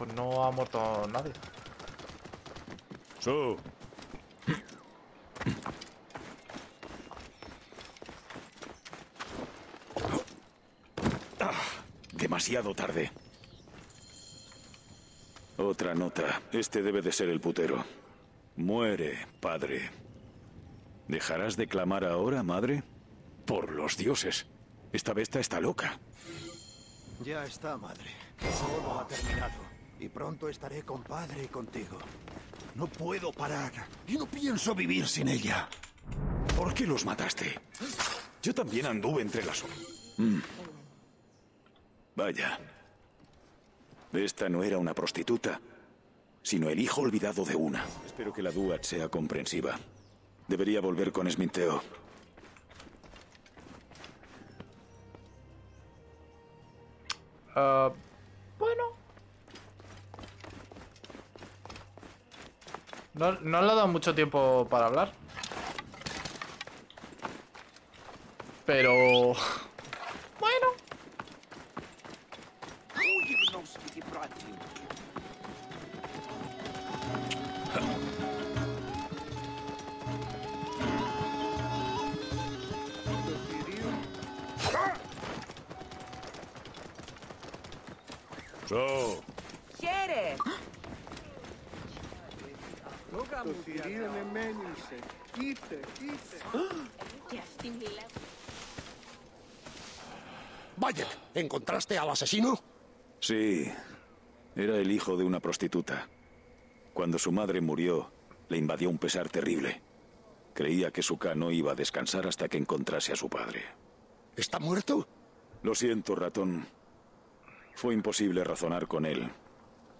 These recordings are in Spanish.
Pues no ha muerto nadie. Ah, demasiado tarde. Otra nota. Este debe de ser el putero. Muere, padre. ¿Dejarás de clamar ahora, madre? Por los dioses. Esta bestia está loca. Ya está, madre. Todo ha terminado. Y pronto estaré con padre y contigo. No puedo parar. Y no pienso vivir sin ella. ¿Por qué los mataste? Yo también anduve entre las... Mm. Vaya. Esta no era una prostituta, sino el hijo olvidado de una. Espero que la Duat sea comprensiva. Debería volver con Esminteo. Ah, bueno. No, no le ha dado mucho tiempo para hablar. Pero... Bueno. Το θηρίο εμένησε. Ήρθε, ήρθε. Και αυτή μιλά. Vaya, ¿encontraste al asesino? Sí, era el hijo de una prostituta. Cuando su madre murió, le invadió un pesar terrible. Creía que Suka no iba a descansar hasta que encontrase a su padre. ¿Está muerto? Lo siento, ratón. Fue imposible razonar con él.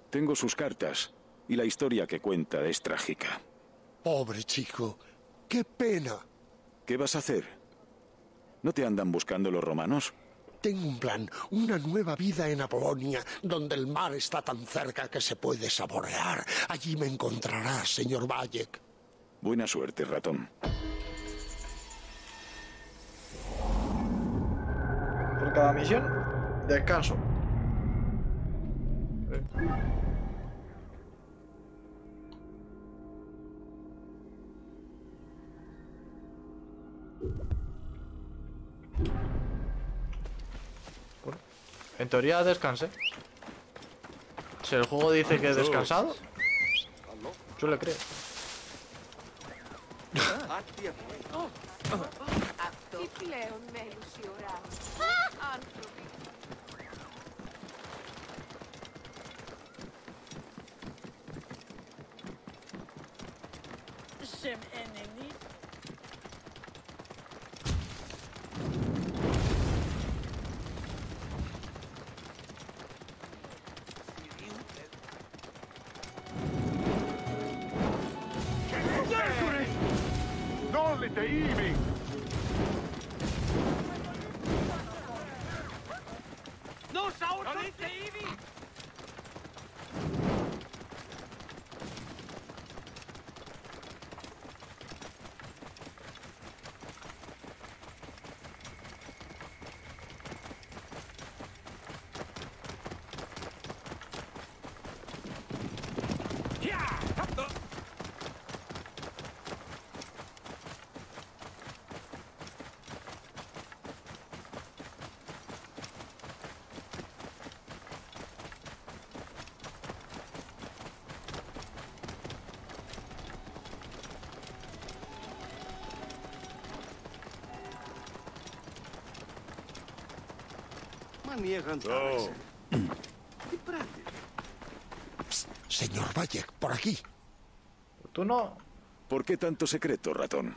Tengo sus cartas y la historia que cuenta es trágica. Pobre chico. Qué pena. ¿Qué vas a hacer? ¿No te andan buscando los romanos? Tengo un plan, una nueva vida en Apolonia, donde el mar está tan cerca que se puede saborear. Allí me encontrarás, señor Bayek. Buena suerte, ratón. Por cada misión, descanso. Bueno, en teoría descansé. Si el juego dice que he descansado, yo le creo. Non le Señor Bayek, por aquí. Tú no. ¿Por qué tanto secreto, ratón?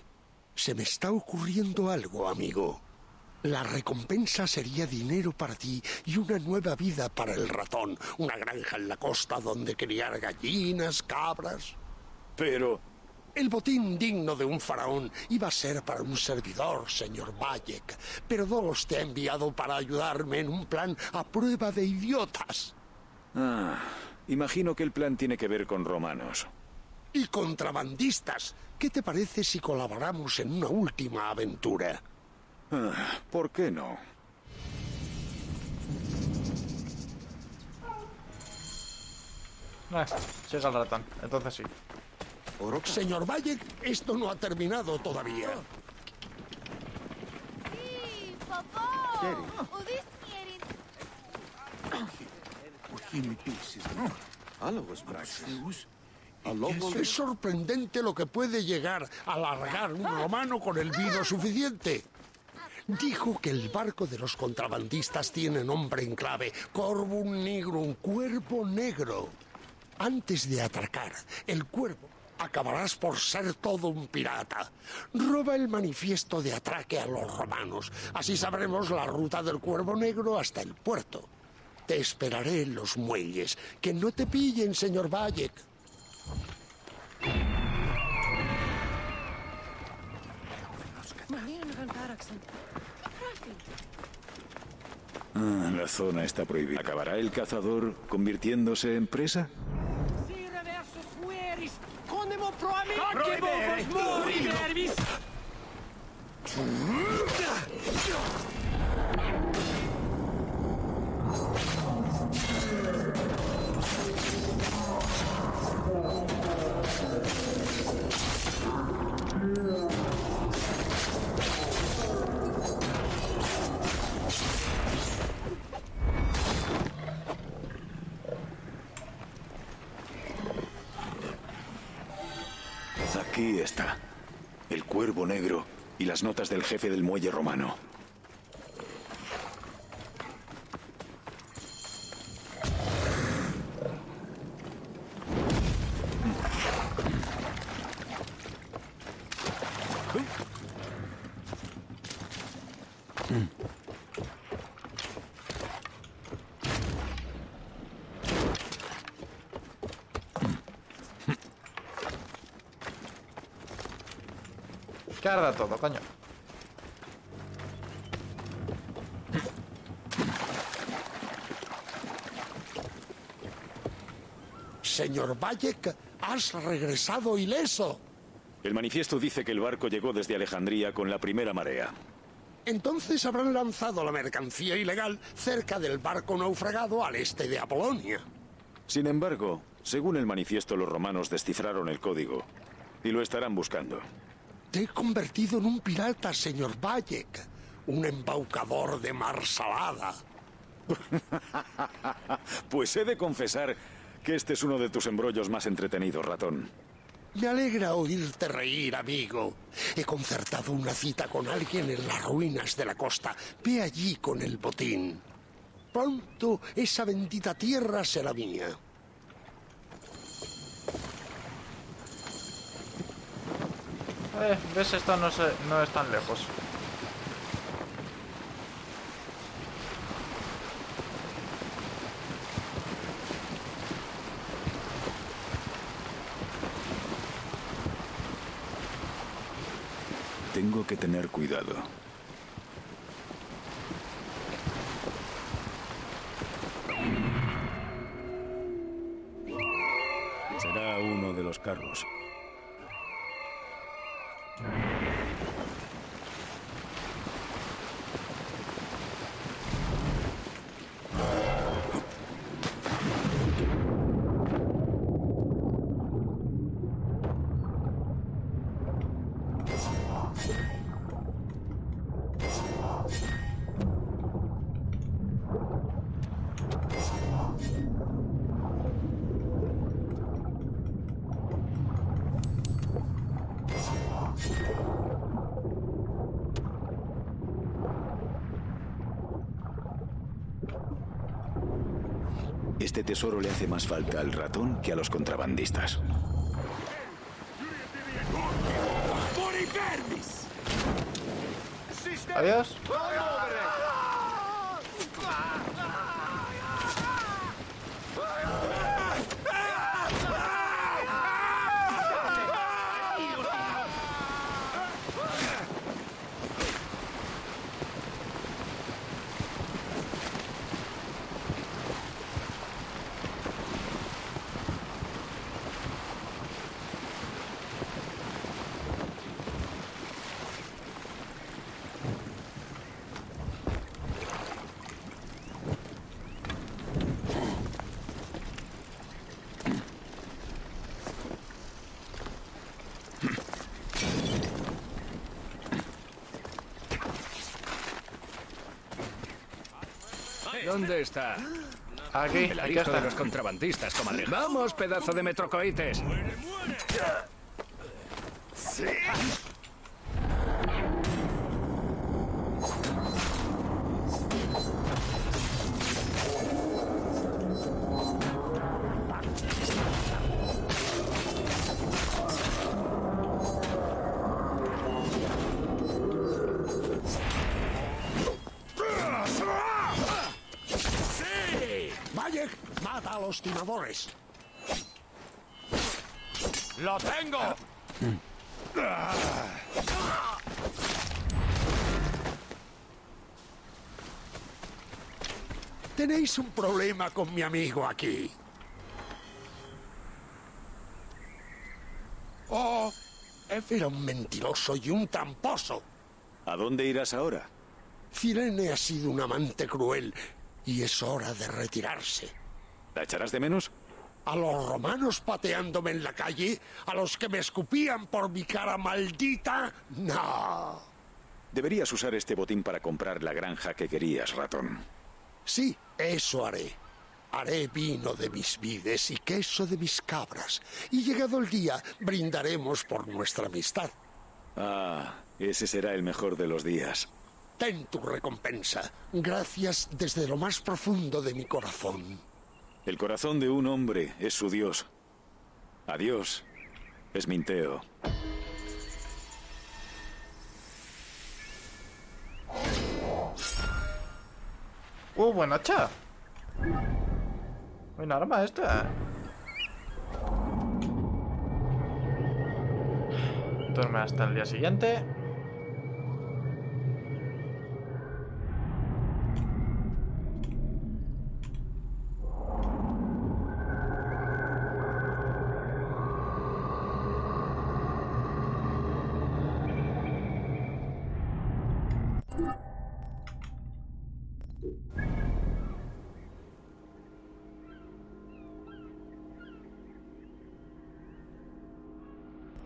Se me está ocurriendo algo, amigo. La recompensa sería dinero para ti y una nueva vida para el ratón. Una granja en la costa donde criar gallinas, cabras. Pero el botín digno de un faraón iba a ser para un servidor, señor Bayek. Pero Dolos te ha enviado para ayudarme en un plan a prueba de idiotas. Ah, imagino que el plan tiene que ver con romanos. Y contrabandistas. ¿Qué te parece si colaboramos en una última aventura? Ah, ¿Por qué no? Eh, sigue el ratón. Entonces sí. Señor Valle, esto no ha terminado todavía. Mierin Es sorprendente lo que puede llegar a alargar un romano con el vino suficiente. Dijo que el barco de los contrabandistas tiene nombre en clave, Corvum Nigrum, cuervo negro. Antes de atracar, el cuervo acabarás por ser todo un pirata. Roba el manifiesto de atraque a los romanos. Así sabremos la ruta del cuervo negro hasta el puerto. Te esperaré en los muelles. Que no te pillen, señor Bayek. Ah, la zona está prohibida. ¿Acabará el cazador convirtiéndose en presa? Proibere! Proibervis! Negro y las notas del jefe del muelle romano. Que arda todo, coño. Señor Bayek, has regresado ileso. El manifiesto dice que el barco llegó desde Alejandría con la primera marea. Entonces habrán lanzado la mercancía ilegal cerca del barco naufragado al este de Apolonia. Sin embargo, según el manifiesto, los romanos descifraron el código y lo estarán buscando. Te he convertido en un pirata, señor Bayek. Un embaucador de mar salada. Pues he de confesar que este es uno de tus embrollos más entretenidos, ratón. Me alegra oírte reír, amigo. He concertado una cita con alguien en las ruinas de la costa. Ve allí con el botín. Pronto esa bendita tierra será mía. Eh, ves, esto no, se, no es tan lejos. Tengo que tener cuidado. Este tesoro le hace más falta al ratón que a los contrabandistas. Adiós. ¿Dónde está? Aquí, El aquí de los contrabandistas, comadre. ¡Vamos, pedazo de metrocoites! Bayek, los timadores. ¡Lo tengo! Tenéis un problema con mi amigo aquí. Oh, era un mentiroso y un tramposo. ¿A dónde irás ahora? Cirene ha sido un amante cruel y es hora de retirarse. ¿La echarás de menos? A los romanos pateándome en la calle, a los que me escupían por mi cara maldita, no. Deberías usar este botín para comprar la granja que querías, ratón. Sí, eso haré. Haré vino de mis vides y queso de mis cabras. Y llegado el día, brindaremos por nuestra amistad. Ah, ese será el mejor de los días. Ten tu recompensa. Gracias desde lo más profundo de mi corazón. El corazón de un hombre es su dios. Adiós, Esminteo. Uh, buen hacha. Buena arma esta. Duerme hasta el día siguiente.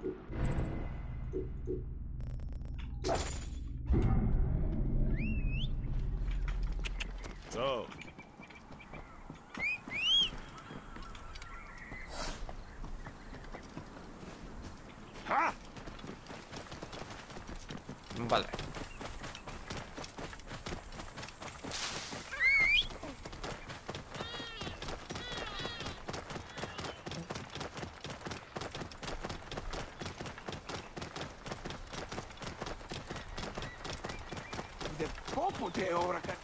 どこ? De popo te ora che...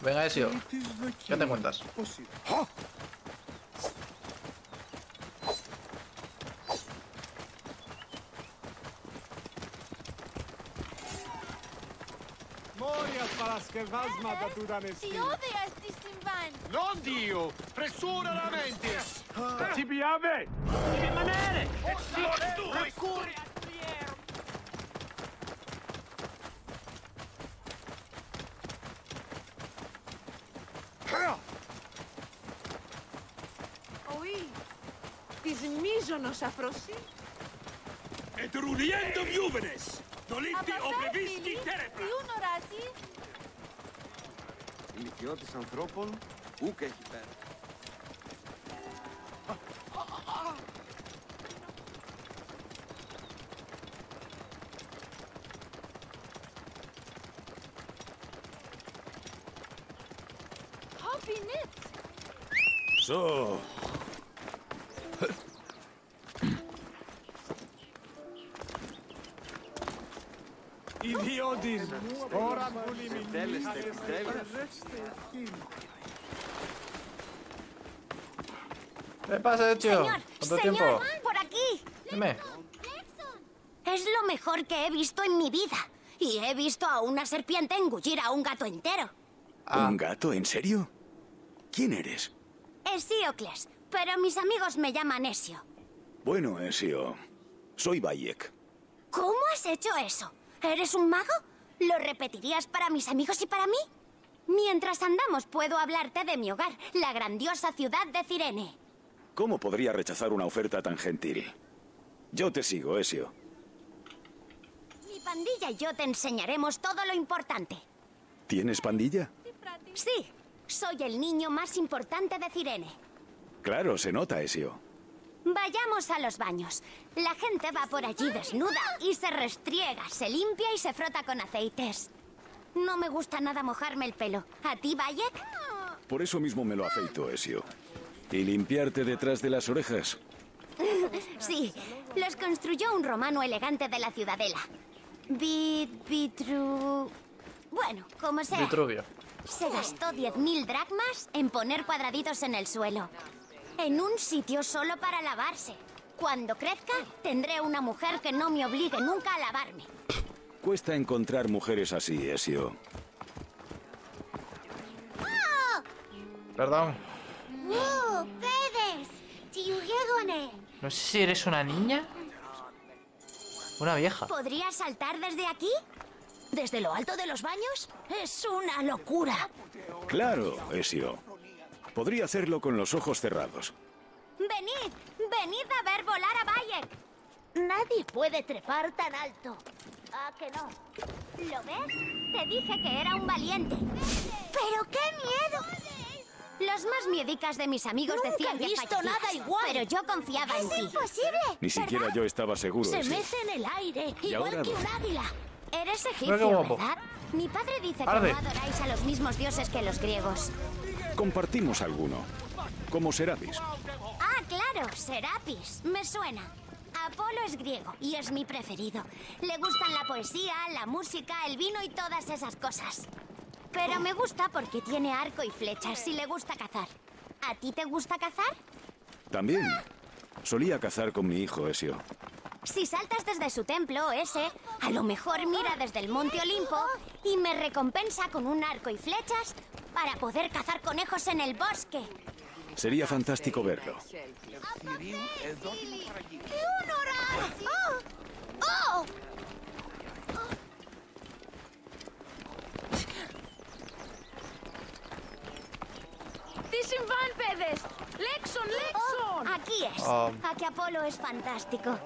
Venga, Ezio. ¿Qué te cuentas? che Vasma eh, da tu da eh, nessuno. Dove esti Simvan? Non Dio! Pressura la mente! Ah. Ti piave! Devi rimanere! Oh, tu! Curi a Triero! Oi! Ti sono Saprosi? Et ruliendo eh. viuvenes, dolitti ah, obrevisti terepra! Più norati? Ηλικιώτης ανθρώπων, ούκ έχει πέρα. Hoppi Este, este, este, ¿Qué pasa, tío? ¿Cuánto señor, tiempo? por aquí. Es lo mejor que he visto en mi vida. Y he visto a una serpiente engullir a un gato entero. Ah. ¿Un gato? ¿En serio? ¿Quién eres? Esiocles, pero mis amigos me llaman Esio. Bueno, Esio, soy Bayek. ¿Cómo has hecho eso? ¿Eres un mago? ¿Lo repetirías para mis amigos y para mí? Mientras andamos puedo hablarte de mi hogar, la grandiosa ciudad de Cirene. ¿Cómo podría rechazar una oferta tan gentil? Yo te sigo, Ezio. Mi pandilla y yo te enseñaremos todo lo importante. ¿Tienes pandilla? Sí, soy el niño más importante de Cirene. Claro, se nota, Ezio. Vayamos a los baños. La gente va por allí desnuda y se restriega, se limpia y se frota con aceites. No me gusta nada mojarme el pelo. ¿A ti, Bayek? Por eso mismo me lo afeito, Ezio. ¿Y limpiarte detrás de las orejas? Sí, los construyó un romano elegante de la ciudadela. Vit, Vitru... Bueno, como sea. Vitruvio. Se gastó 10.000 dracmas en poner cuadraditos en el suelo. En un sitio solo para lavarse. Cuando crezca, tendré una mujer que no me obligue nunca a lavarme. Cuesta encontrar mujeres así, Ezio. Perdón. ¡Oh, pedes! ¡Chiugegone! No sé si eres una niña. Una vieja. ¿Podrías saltar desde aquí? ¿Desde lo alto de los baños? Es una locura. Claro, Ezio. Podría hacerlo con los ojos cerrados. Venid, venid a ver volar a Bayek. Nadie puede trepar tan alto. ¿Ah, que no? ¿Lo ves? Te dije que era un valiente. ¡Pero qué miedo! Los más miedicas de mis amigos Nunca decían he que visto nada igual. Pero yo confiaba en ¡Es ti. imposible! Ni siquiera yo estaba seguro, Se mece en el aire, Y igual ahora que un águila. Eres egipcio. ¿verdad? Mi padre dice que no adoráis a los mismos dioses que los griegos. Compartimos alguno. Como Serapis. Ah, claro, Serapis. Me suena. Apolo es griego y es mi preferido. Le gustan la poesía, la música, el vino y todas esas cosas. Pero me gusta porque tiene arco y flechas y le gusta cazar. ¿A ti te gusta cazar? También. Solía cazar con mi hijo, Ezio. Si saltas desde su templo, ese, a lo mejor mira desde el monte Olimpo y me recompensa con un arco y flechas para poder cazar conejos en el bosque. Sería fantástico verlo. ¡Oh! Pedes! Lexon, Lexon! Aquí es. A que Apolo es fantástico.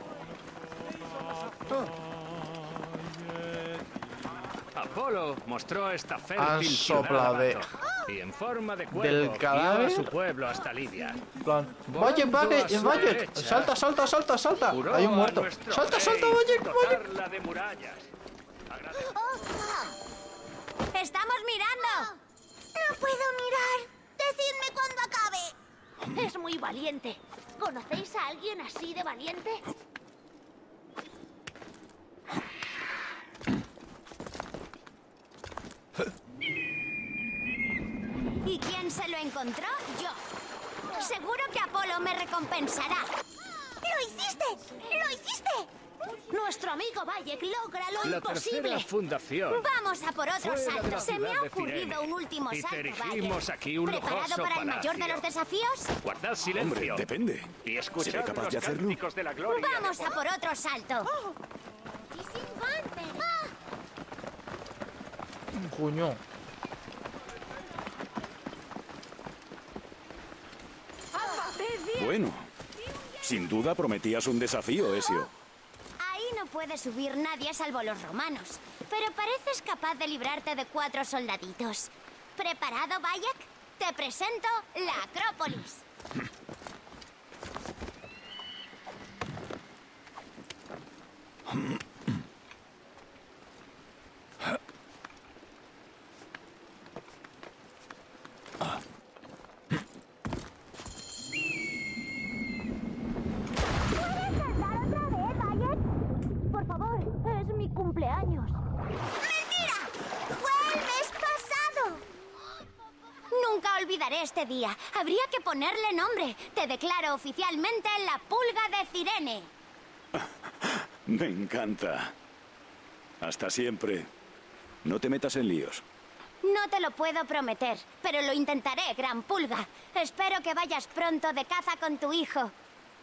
Apolo mostró esta Han fértil ciudad soplado de- y en forma de del cuervo cadáver. a su pueblo hasta Lidia. En plan, su Bayek. derecha, Salta, salta, salta, salta. Hay un muerto. Salta, salta, Bayek. dotarla de murallas. ¡Estamos mirando! ¡No puedo mirar! ¡Decidme cuándo acabe! Es muy valiente. ¿Conocéis a alguien así de valiente? ¿Y quién se lo encontró? Yo. Seguro que Apolo ¡Lo hiciste! ¡Lo hiciste! Nuestro amigo Bayek logra lo La imposible. tercera fundación. Vamos a por otro salto. Se me ha ocurrido un último Y salto, Bayek. aquí un ¿Preparado lujoso para el mayor de los desafíos? Guardad silencio. Hombre, depende. Y escuchad ¿Seré capaz los de hacerlo? de la gloria. de Vamos a por otro salto. Cuño. Bueno, sin duda prometías un desafío, Ezio. Ahí no puede subir nadie salvo los romanos. Pero pareces capaz de librarte de cuatro soldaditos. ¿Preparado, Bayek? Te presento la Acrópolis. Por favor, es mi cumpleaños. ¡Mentira! ¡Fue el mes pasado! Este día. Habría que ponerle nombre. Te declaro oficialmente la pulga de Cirene. Me encanta. Hasta siempre. No te metas en líos. No te lo puedo prometer, pero lo intentaré, gran pulga. Espero que vayas pronto de caza con tu hijo